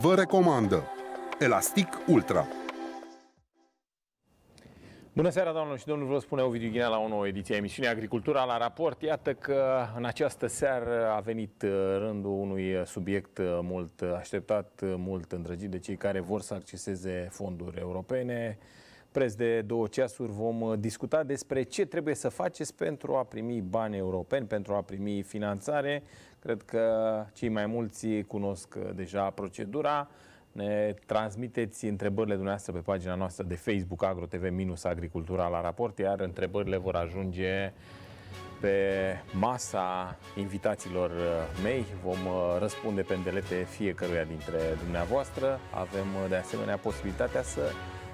vă recomandă Elastic Ultra. Bună seara, doamnelor și domnilor, vă spune Ovidiu Ghinea la o nouă ediție a emisiunii Agricultura la raport. Iată că în această seară a venit uh, rândul unui subiect uh, mult așteptat, uh, mult îndrăgit de cei care vor să acceseze fonduri europene. Preț de două ceasuri vom discuta despre ce trebuie să faceți pentru a primi bani europeni, pentru a primi finanțare. Cred că cei mai mulți cunosc deja procedura. Ne transmiteți întrebările dumneavoastră pe pagina noastră de Facebook AgroTV minus Agricultura la raport, iar întrebările vor ajunge pe masa invitațiilor mei. Vom uh, răspunde pe îndelete fiecăruia dintre dumneavoastră. Avem uh, de asemenea posibilitatea să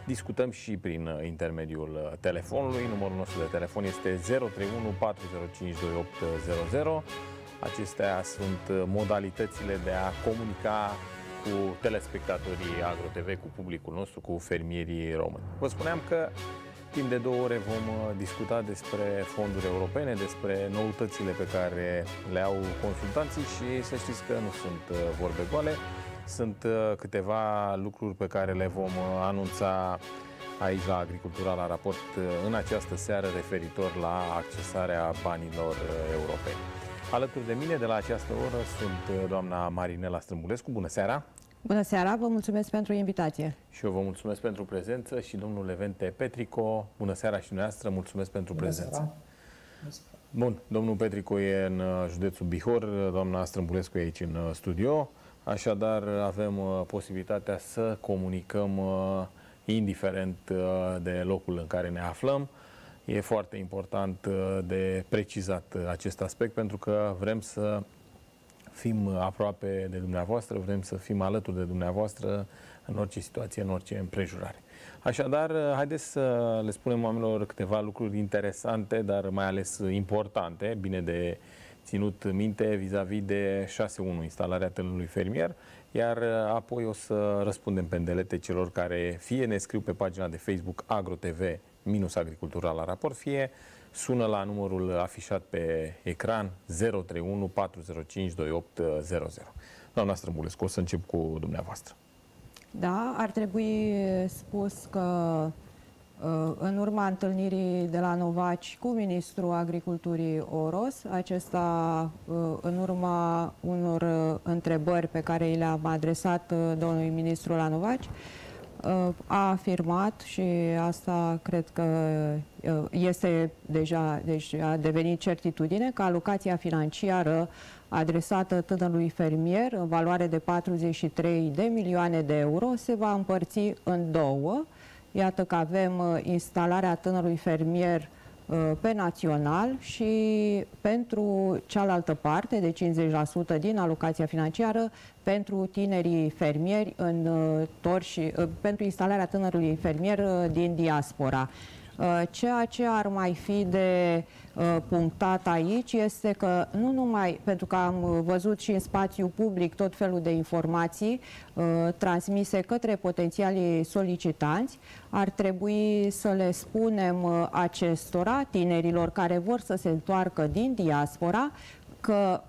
discutăm și prin uh, intermediul telefonului. Numărul nostru de telefon este 031 405 2800. Acestea sunt modalitățile de a comunica cu telespectatorii AgroTV, cu publicul nostru, cu fermierii români. Vă spuneam că timp de două ore vom uh, discuta despre fonduri europene, despre noutățile pe care le au consultanții și să știți că nu sunt uh, vorbe goale. Sunt uh, câteva lucruri pe care le vom anunța aici la Agricultura la raport în această seară referitor la accesarea banilor europeni. Alături de mine de la această oră sunt doamna Marinela Strâmbulescu. Bună seara! Bună seara, vă mulțumesc pentru invitație. Și eu vă mulțumesc pentru prezență și domnul Levente Petrico, bună seara și dumneavoastră, mulțumesc pentru bună prezență. Seara. Bun, domnul Petrico e în uh, județul Bihor, doamna Strâmbulescu e aici în uh, studio, așadar avem uh, posibilitatea să comunicăm indiferent de locul în care ne aflăm. E foarte important de precizat acest aspect pentru că vrem să fim aproape de dumneavoastră, vrem să fim alături de dumneavoastră în orice situație, în orice împrejurare. Așadar, haideți să le spunem oamenilor câteva lucruri interesante, dar mai ales importante, bine de ținut minte vis-a-vis -vis de 6.1, instalarea tânărului fermier, iar apoi o să răspundem pe îndelete celor care fie ne scriu pe pagina de Facebook AgroTV minus agricultura la raport, fie sună la numărul afișat pe ecran 031 405 2800. Doamna Strămbulescu, o să încep cu dumneavoastră. Da, ar trebui spus că uh, în urma întâlnirii de la Novaci cu Ministrul Agriculturii Oros, acesta uh, în urma unor uh, întrebări pe care le-am adresat domnului ministru la Novaci, a afirmat și asta cred că uh, este deja, deci a devenit certitudine, că alocația financiară adresată tânărului fermier în valoare de 43 de milioane de euro se va împărți în două. Iată că avem uh, instalarea tânărului fermier Uh, pe național și pentru cealaltă parte, de 50% din alocația financiară, pentru tinerii fermieri în uh, torși, uh, pentru instalarea tânărului fermier din diaspora. Uh, ceea ce ar mai fi de uh, punctat aici este că nu numai, pentru că am uh, văzut și în spațiu public tot felul de informații transmise către potențialii solicitanți, ar trebui să le spunem acestora, tinerilor care vor să se întoarcă din diaspora, că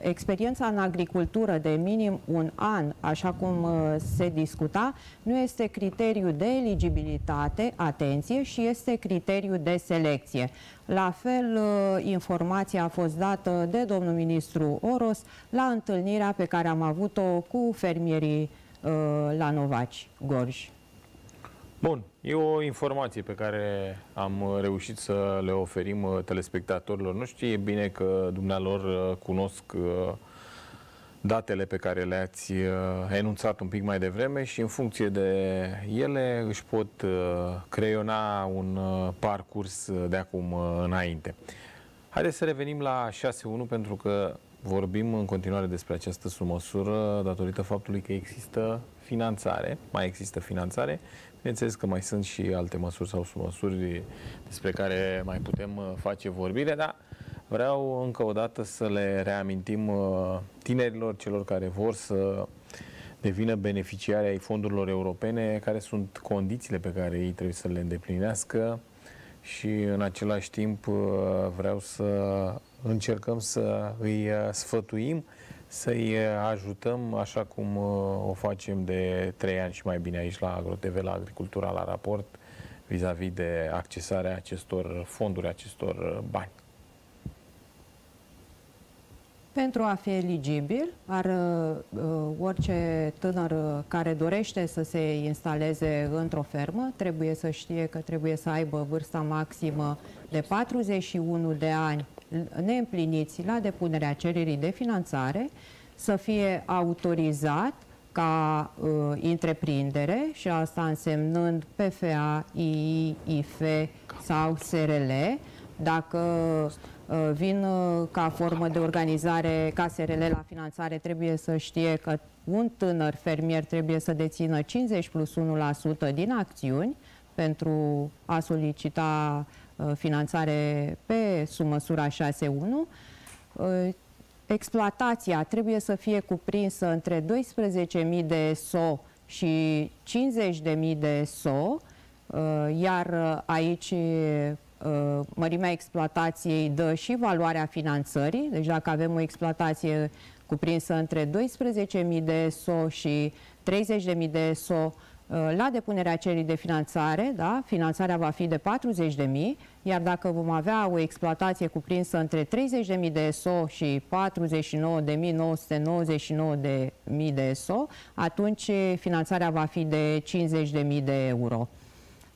experiența în agricultură de minim un an, așa cum uh, se discuta, nu este criteriu de eligibilitate, atenție, și este criteriu de selecție. La fel, uh, informația a fost dată de domnul ministru Oros la întâlnirea pe care am avut-o cu fermierii uh, la Novaci, Gorj. Bun, e o informație pe care am reușit să le oferim uh, telespectatorilor noștri. E bine că dumnealor uh, cunosc uh, datele pe care le-ați enunțat un pic mai devreme și în funcție de ele își pot creiona un parcurs de acum înainte. Haideți să revenim la 6.1 pentru că vorbim în continuare despre această sumăsură datorită faptului că există finanțare, mai există finanțare. Bineînțeles că mai sunt și alte măsuri sau măsuri despre care mai putem uh, face vorbire, dar vreau încă o dată să le reamintim uh, tinerilor, celor care vor să devină beneficiari ai fondurilor europene, care sunt condițiile pe care ei trebuie să le îndeplinească și în același timp uh, vreau să încercăm să îi sfătuim să-i ajutăm așa cum o facem de trei ani și mai bine aici la AgroTV, la Agricultura la raport, vis-a-vis -vis de accesarea acestor fonduri, acestor bani. Pentru a fi eligibil, ar, uh, orice tânăr care dorește să se instaleze într-o fermă trebuie să știe că trebuie să aibă vârsta maximă de 41 de ani neîmpliniți la depunerea cererii de finanțare, să fie autorizat ca uh, întreprindere și asta însemnând PFA, II, IF sau SRL, dacă uh, vin uh, ca formă de organizare ca SRL la finanțare, trebuie să știe că un tânăr fermier trebuie să dețină 50 plus 1% din acțiuni pentru a solicita uh, finanțare pe sub măsura 6.1. Exploatația trebuie să fie cuprinsă între 12.000 de SO și 50.000 de SO, iar aici Uh, mărimea exploatației dă și valoarea finanțării, deci dacă avem o exploatație cuprinsă între 12.000 de SO și 30.000 de SO, uh, la depunerea cererii de finanțare, da, finanțarea va fi de 40.000, iar dacă vom avea o exploatație cuprinsă între 30.000 de SO și 49.999.000 de SO, atunci finanțarea va fi de 50.000 de euro.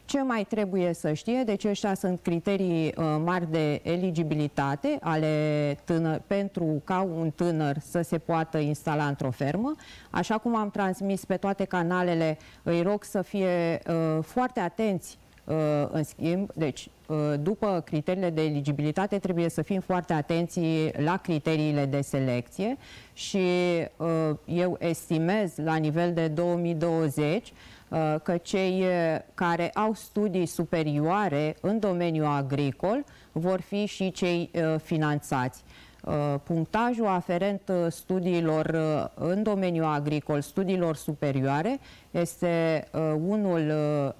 Ce mai trebuie să știe? Deci ăștia sunt criterii uh, mari de eligibilitate ale tânăr, pentru ca un tânăr să se poată instala într-o fermă. Așa cum am transmis pe toate canalele, îi rog să fie uh, foarte atenți uh, în schimb, deci uh, după criteriile de eligibilitate trebuie să fim foarte atenți la criteriile de selecție și uh, eu estimez la nivel de 2020 Uh, că cei uh, care au studii superioare în domeniul agricol vor fi și cei uh, finanțați. Punctajul aferent studiilor în domeniul agricol, studiilor superioare, este unul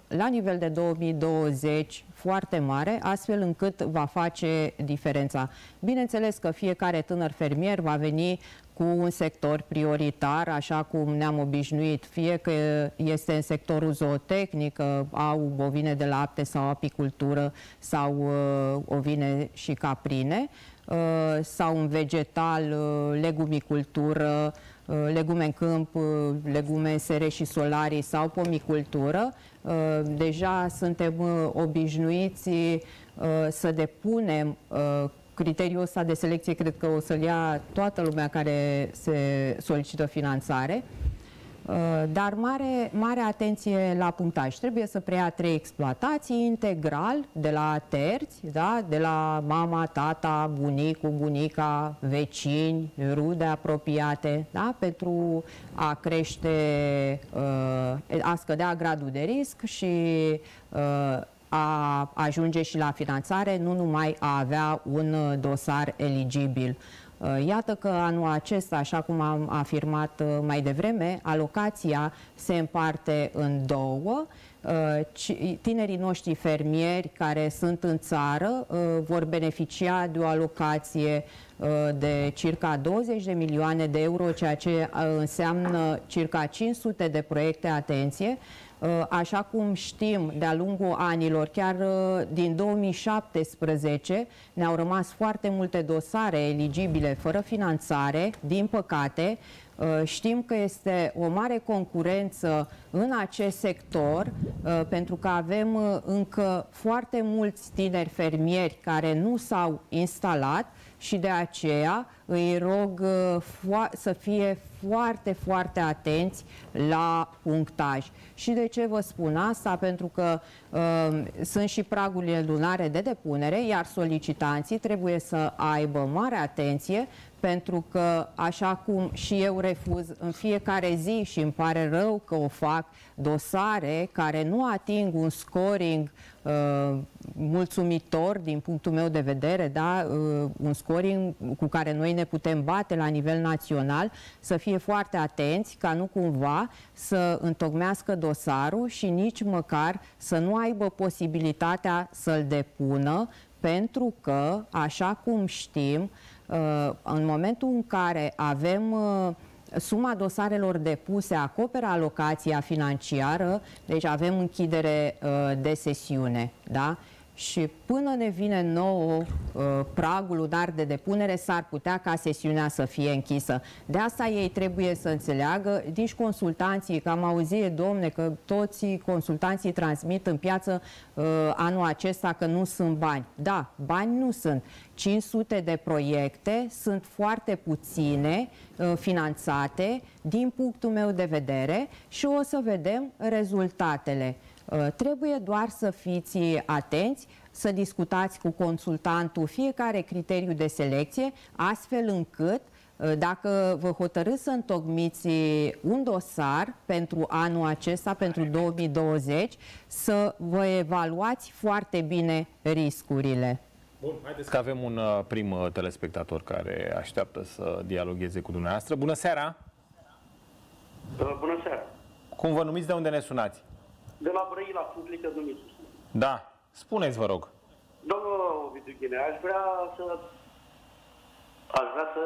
la nivel de 2020 foarte mare, astfel încât va face diferența. Bineînțeles că fiecare tânăr fermier va veni cu un sector prioritar, așa cum ne-am obișnuit, fie că este în sectorul zootehnic, au bovine de lapte sau apicultură sau uh, ovine și caprine, uh, sau în vegetal, uh, legumicultură, uh, legume în câmp, uh, legume în sere și solarii sau pomicultură. Uh, deja suntem obișnuiți să depunem criteriul ăsta de selecție cred că o să-l ia toată lumea care se solicită finanțare. Uh, dar mare, mare atenție la punctaj. Trebuie să preia trei exploatații integral de la terți, da? de la mama, tata, bunicul, bunica, vecini, rude apropiate, da? pentru a crește, uh, a scădea gradul de risc și uh, a ajunge și la finanțare, nu numai a avea un uh, dosar eligibil. Uh, iată că anul acesta, așa cum am afirmat uh, mai devreme, alocația se împarte în două. Tinerii noștri fermieri care sunt în țară vor beneficia de o alocație de circa 20 de milioane de euro, ceea ce înseamnă circa 500 de proiecte, atenție, Uh, așa cum știm de-a lungul anilor, chiar uh, din 2017 ne-au rămas foarte multe dosare eligibile fără finanțare, din păcate, uh, Știm că este o mare concurență în acest sector pentru că avem încă foarte mulți tineri fermieri care nu s-au instalat și de aceea îi rog să fie foarte, foarte atenți la punctaj. Și de ce vă spun asta? Pentru că uh, sunt și pragurile lunare de depunere, iar solicitanții trebuie să aibă mare atenție pentru că, așa cum și eu refuz în fiecare zi și îmi pare rău că o fac, dosare care nu ating un scoring uh, mulțumitor din punctul meu de vedere, da? uh, un scoring cu care noi ne putem bate la nivel național, să fie foarte atenți ca nu cumva să întocmească dosarul și nici măcar să nu aibă posibilitatea să-l depună pentru că, așa cum știm, în momentul în care avem suma dosarelor depuse acoperă alocația financiară, deci avem închidere de sesiune, da? Și până ne vine nou uh, pragul lunar de depunere, s-ar putea ca sesiunea să fie închisă. De asta ei trebuie să înțeleagă, nici consultanții, că am auzit, domne, că toți consultanții transmit în piață uh, anul acesta că nu sunt bani. Da, bani nu sunt. 500 de proiecte sunt foarte puține uh, finanțate din punctul meu de vedere și o să vedem rezultatele. Uh, trebuie doar să fiți atenți, să discutați cu consultantul fiecare criteriu de selecție, astfel încât uh, dacă vă hotărâți să întocmiți un dosar pentru anul acesta, pentru 2020, să vă evaluați foarte bine riscurile. Bun, haideți că avem un uh, prim telespectator care așteaptă să dialogueze cu dumneavoastră. Bună seara! Bună seara! Cum vă numiți, de unde ne sunați? De la Brăila, Fântlică Dumitru. Da. Spuneți, vă rog. Domnul Vidughine, aș vrea să aș vrea să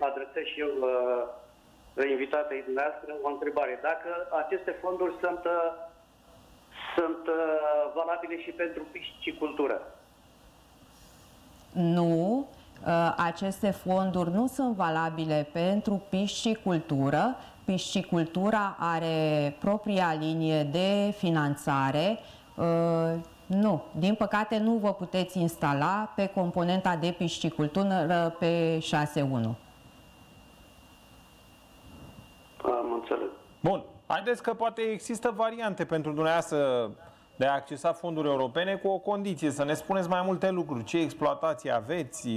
adresez și eu uh, invitatei dumneavoastră o întrebare. Dacă aceste fonduri sunt, uh, sunt uh, valabile și pentru piscicultură? Nu, uh, aceste fonduri nu sunt valabile pentru piscicultură, piscicultura are propria linie de finanțare. Uh, nu, din păcate nu vă puteți instala pe componenta de piscicultură pe 6.1. Am înțeles. Bun. Haideți că poate există variante pentru dumneavoastră de a accesa fonduri europene cu o condiție, să ne spuneți mai multe lucruri. Ce exploatație aveți,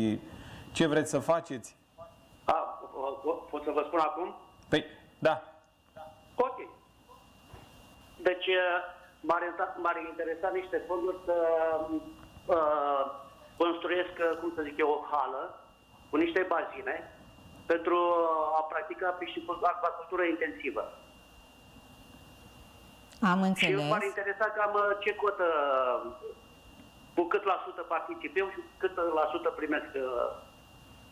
ce vreți să faceți? A, pot să vă spun acum? Păi, da. Ok. Deci, m-ar interesa niște fonduri să uh, construiesc, cum să zic eu, o hală cu niște bazine pentru a practica piscicultură intensivă. Am înțeles. Și m-ar interesa cam ce cotă, cu cât la sută particip eu și cât la sută primesc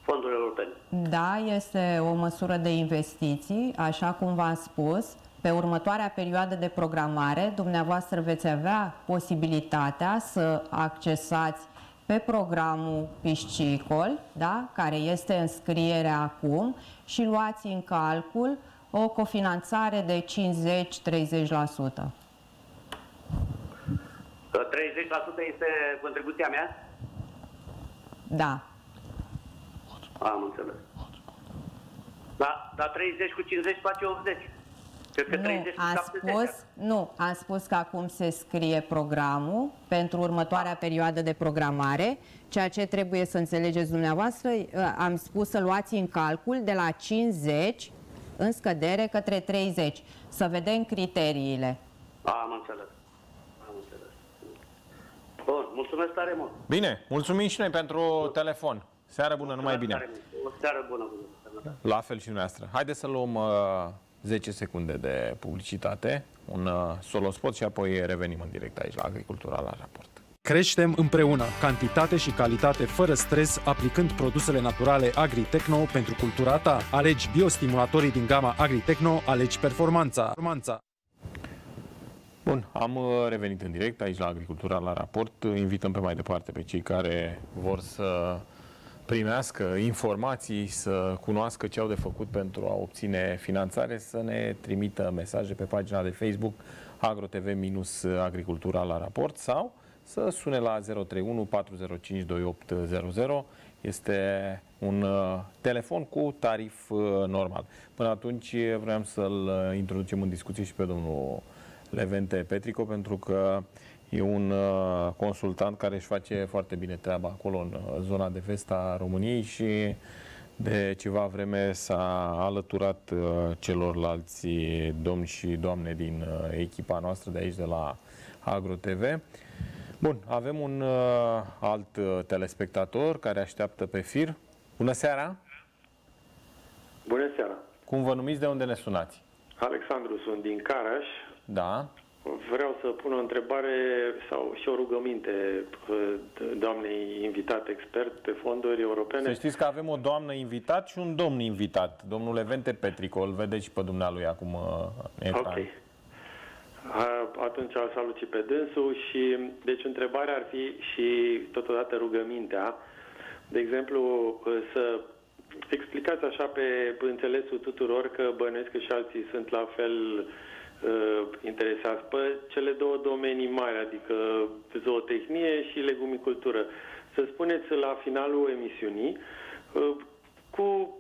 fonduri europene. Da, este o măsură de investiții, așa cum v-am spus. Pe următoarea perioadă de programare, dumneavoastră veți avea posibilitatea să accesați pe programul piscicol, da, care este în scriere acum, și luați în calcul o cofinanțare de 50-30%. 30% este contribuția mea? Da. Am înțeles. Da, dar 30 cu 50 face 80. Cred că nu, 30 cu am 70. spus, nu, am spus că acum se scrie programul pentru următoarea perioadă de programare. Ceea ce trebuie să înțelegeți dumneavoastră, ă, am spus să luați în calcul de la 50 în scădere către 30. Să vedem criteriile. Am înțeles. Am înțeles. Bun, mulțumesc tare mult. Bine, mulțumim și noi pentru telefon. Seară bună, numai bine. O seară bună. bună. La fel și dumneavoastră. Haideți să luăm uh, 10 secunde de publicitate, un uh, solo spot și apoi revenim în direct aici la Agricultura la raport. Creștem împreună cantitate și calitate fără stres aplicând produsele naturale AgriTechno pentru cultura ta. Alegi biostimulatorii din gama AgriTechno, alegi performanța. performanța. Bun, am uh, revenit în direct aici la Agricultura la raport. Invităm pe mai departe pe cei care vor să primească informații, să cunoască ce au de făcut pentru a obține finanțare, să ne trimită mesaje pe pagina de Facebook agrotv-agricultura la raport sau să sune la 031 405 2800. Este un uh, telefon cu tarif uh, normal. Până atunci vreau să-l uh, introducem în discuție și pe domnul Levente Petrico, pentru că E un uh, consultant care își face foarte bine treaba acolo în uh, zona de vest a României și de ceva vreme s-a alăturat uh, celorlalți domni și doamne din echipa noastră de aici, de la Agro TV. Bun, avem un alt telespectator care așteaptă pe fir. Bună seara! Bună seara! Cum vă numiți, de unde ne sunați? Alexandru, sunt din Caraș. Da. Vreau să pun o întrebare sau și o rugăminte uh, doamnei invitat expert pe fonduri europene. Să știți că avem o doamnă invitat și un domn invitat, domnul Evente Petrico, îl vedeți și pe dumnealui acum în uh, Ok. Atunci îl salut și pe dânsul și deci întrebarea ar fi și totodată rugămintea, de exemplu uh, să explicați așa pe înțelesul tuturor că bănuiesc că și alții sunt la fel uh, interesați pe cele două domenii mari, adică zootehnie și legumicultură. Să spuneți la finalul emisiunii uh, cu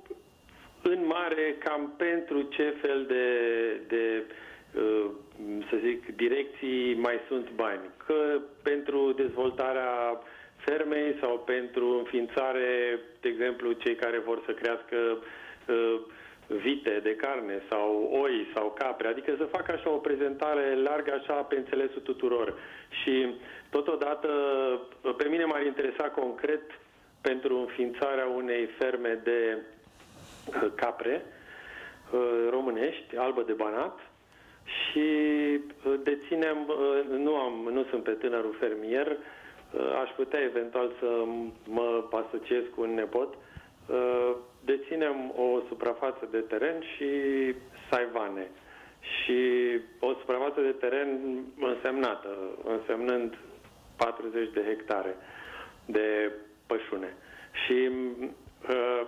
în mare cam pentru ce fel de, de uh, să zic, direcții mai sunt bani. Că pentru dezvoltarea fermei sau pentru înființare, de exemplu, cei care vor să crească uh, vite de carne sau oi sau capre, adică să facă așa o prezentare largă așa pe înțelesul tuturor. Și totodată pe mine m-ar interesa concret pentru înființarea unei ferme de uh, capre uh, românești, albă de banat, și uh, deținem, uh, nu, am, nu sunt pe tânărul fermier, Uh, aș putea eventual să mă asociez cu un nepot. Uh, deținem o suprafață de teren și saivane. Și o suprafață de teren însemnată, însemnând 40 de hectare de pășune. Și uh,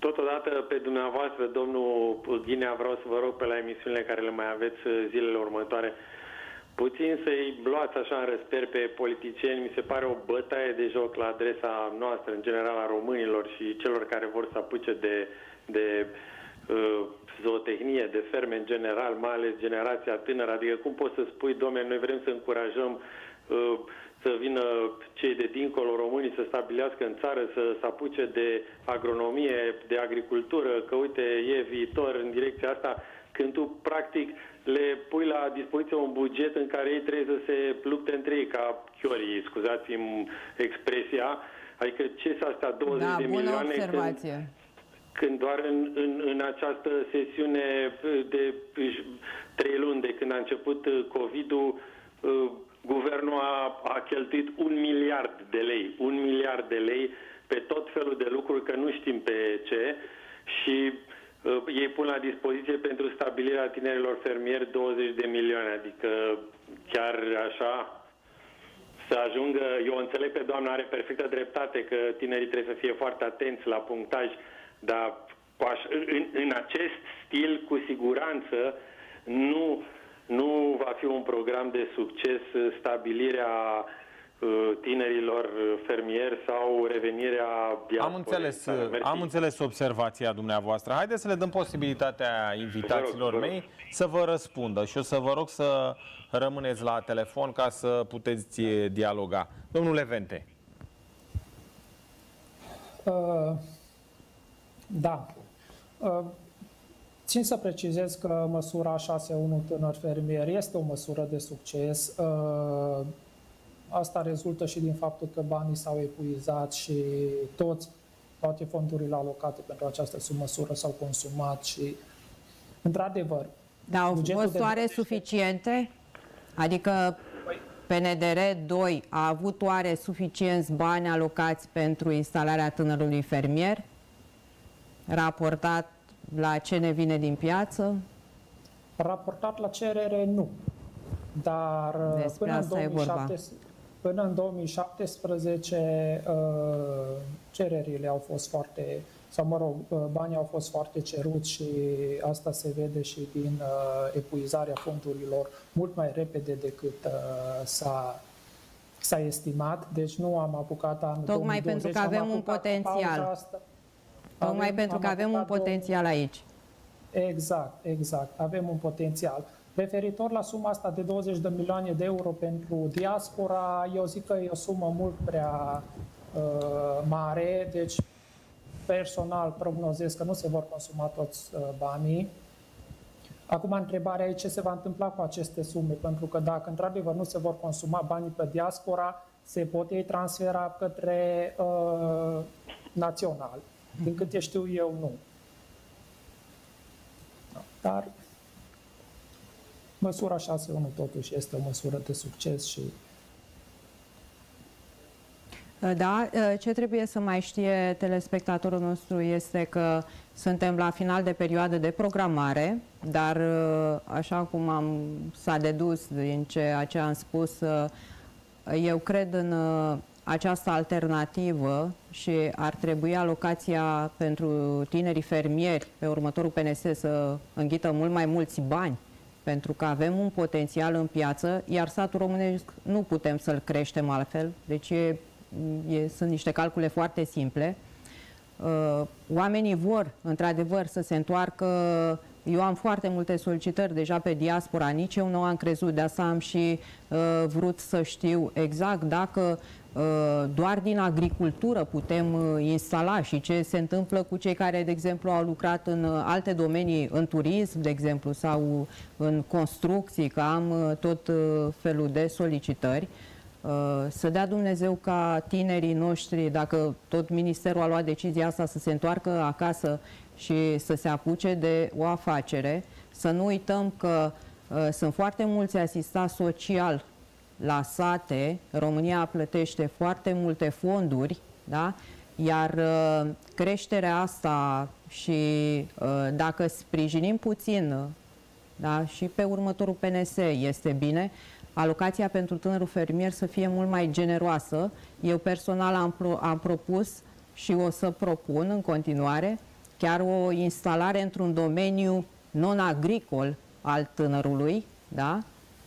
totodată pe dumneavoastră, domnul Ghinea, vreau să vă rog pe la emisiunile care le mai aveți zilele următoare, puțin să-i luați așa în răsper pe politicieni, mi se pare o bătaie de joc la adresa noastră, în general a românilor și celor care vor să apuce de, de uh, zootehnie, de ferme în general, mai ales generația tânără. Adică cum poți să spui, domnule, noi vrem să încurajăm uh, să vină cei de dincolo, românii, să stabilească în țară, să se apuce de agronomie, de agricultură, că uite, e viitor în direcția asta, când tu, practic, le pui la dispoziție un buget în care ei trebuie să se lupte între ei ca chiorii, scuzați-mi expresia, adică ce sunt astea 20 da, de milioane observație. Când, când doar în, în, în această sesiune de trei luni de când a început COVID-ul, uh, guvernul a, a cheltuit un miliard de lei, un miliard de lei pe tot felul de lucruri, că nu știm pe ce, și Uh, ei pun la dispoziție pentru stabilirea tinerilor fermieri 20 de milioane, adică chiar așa să ajungă, eu înțeleg pe doamna are perfectă dreptate că tinerii trebuie să fie foarte atenți la punctaj, dar în, în acest stil, cu siguranță, nu, nu va fi un program de succes stabilirea Uh, tinerilor uh, fermieri sau revenirea diasporei. Am înțeles, am înțeles observația dumneavoastră. Haideți să le dăm posibilitatea invitaților rog, mei să vă răspundă și o să vă rog să rămâneți la telefon ca să puteți dialoga. Domnule Vente. Uh, da. Uh, țin să precizez că măsura 6.1 tânăr fermier este o măsură de succes. Uh, Asta rezultă și din faptul că banii s-au epuizat și toți, toate fondurile alocate pentru această măsură s-au consumat și, într-adevăr, da, au fost oare de... suficiente? Adică PNDR 2 a avut oare suficienți bani alocați pentru instalarea tânărului fermier? Raportat la ce ne vine din piață? Raportat la cerere, nu. Dar Despre până în 2017, Până în 2017 uh, cererile au fost foarte, sau mă rog, uh, banii au fost foarte ceruți și asta se vede și din uh, epuizarea fondurilor mult mai repede decât s-a s-a estimat, deci nu am apucat anul Tocmai 2020, pentru că avem un potențial. Tocmai avem, pentru că avem un potențial aici. Exact, exact. Avem un potențial. Referitor la suma asta de 20 de milioane de euro pentru diaspora, eu zic că e o sumă mult prea uh, mare, deci personal prognozez că nu se vor consuma toți uh, banii. Acum, întrebarea e ce se va întâmpla cu aceste sume, pentru că dacă într-adevăr nu se vor consuma banii pe diaspora, se pot ei transfera către uh, național. Din câte știu eu, nu. Dar măsura 6.1 totuși este o măsură de succes și da, ce trebuie să mai știe telespectatorul nostru este că suntem la final de perioadă de programare, dar așa cum am s-a dedus din ceea ce am spus, eu cred în această alternativă și ar trebui alocația pentru tinerii fermieri pe următorul PNS să înghită mult mai mulți bani pentru că avem un potențial în piață, iar satul românesc nu putem să-l creștem altfel, deci e, e, sunt niște calcule foarte simple. Uh, oamenii vor, într-adevăr, să se întoarcă eu am foarte multe solicitări deja pe diaspora, nici eu nu am crezut, de asta am și uh, vrut să știu exact dacă uh, doar din agricultură putem uh, instala și ce se întâmplă cu cei care, de exemplu, au lucrat în uh, alte domenii, în turism, de exemplu, sau în construcții, că am uh, tot uh, felul de solicitări. Uh, să dea Dumnezeu ca tinerii noștri, dacă tot Ministerul a luat decizia asta să se întoarcă acasă și să se apuce de o afacere. Să nu uităm că uh, sunt foarte mulți asistați social la sate, România plătește foarte multe fonduri, da? iar uh, creșterea asta și uh, dacă sprijinim puțin da? și pe următorul PNS este bine, alocația pentru tânărul fermier să fie mult mai generoasă. Eu personal am, pro am propus și o să propun în continuare chiar o instalare într-un domeniu non-agricol al tânărului, da?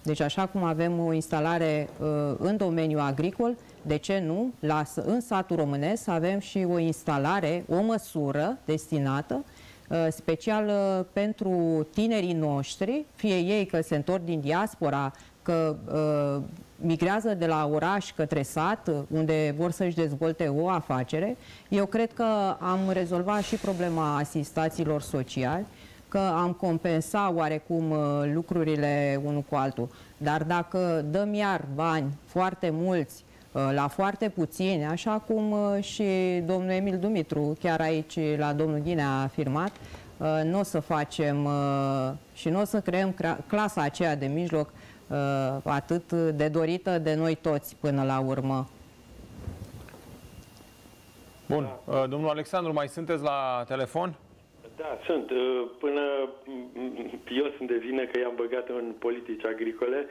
Deci așa cum avem o instalare uh, în domeniul agricol, de ce nu, la, în satul românesc avem și o instalare, o măsură destinată uh, special uh, pentru tinerii noștri, fie ei că se întorc din diaspora, că uh, migrează de la oraș către sat, unde vor să-și dezvolte o afacere. Eu cred că am rezolvat și problema asistaților sociali, că am compensat oarecum uh, lucrurile unul cu altul. Dar dacă dăm iar bani foarte mulți uh, la foarte puțini, așa cum uh, și domnul Emil Dumitru, chiar aici la domnul Ghinea a afirmat, nu o să facem și nu o să creăm clasa aceea de mijloc Uh, atât de dorită de noi toți până la urmă. Bun. Uh, domnul Alexandru, mai sunteți la telefon? Da, sunt. Uh, până eu sunt de vină că i-am băgat în politici agricole,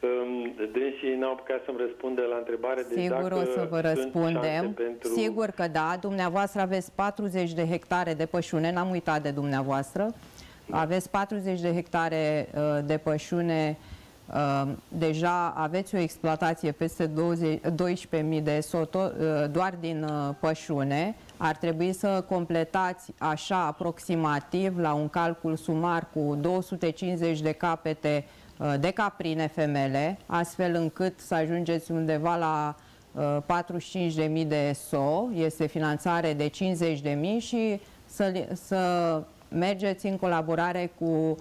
um, Dânsii n-au apucat să-mi răspundă la întrebare de Sigur dacă o să vă răspundem. Pentru... Sigur că da. Dumneavoastră aveți 40 de hectare de pășune, n-am uitat de dumneavoastră. Da. Aveți 40 de hectare de pășune Ehm, deja aveți o exploatație peste 12.000 de soto eh, doar din eh, pășune. Ar trebui să completați așa aproximativ la un calcul sumar cu 250 de capete eh, de caprine femele, astfel încât să ajungeți undeva la 45.000 de SO, este finanțare de 50.000 și să, să mergeți în colaborare cu Uh,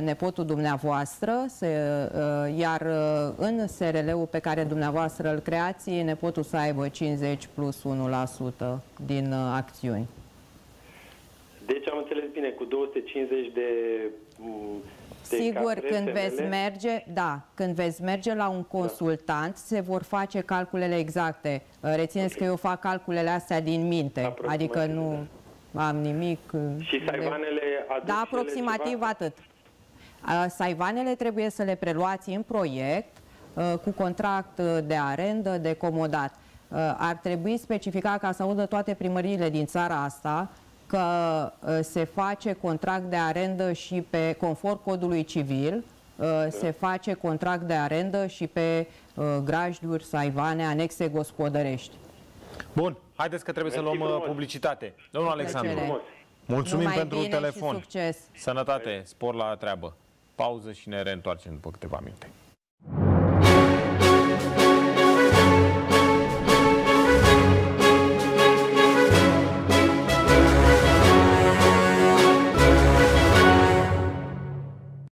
nepotul dumneavoastră, se, uh, iar uh, în SRL-ul pe care dumneavoastră îl creați, nepotul să aibă 50 plus 1% din acțiuni. Deci am înțeles bine, cu 250 de mm, de Sigur, când veți merge, da, când veți merge la un da. consultant, da. se vor face calculele exacte. Rețineți okay. că eu fac calculele astea din minte, adică nu am nimic. Și saivanele Da, aproximativ ceva? atât. Saivanele trebuie să le preluați în proiect cu contract de arendă, de comodat. Ar trebui specificat ca să audă toate primăriile din țara asta că se face contract de arendă și pe conform codului civil, se face contract de arendă și pe grajduri, saivane, anexe gospodărești. Bun, haideți că trebuie Mersi să luăm frumos. publicitate. Domnul Alexandru, mulțumim Numai pentru telefon. succes. Sănătate, spor la treabă pauză și ne reîntoarcem după câteva minute.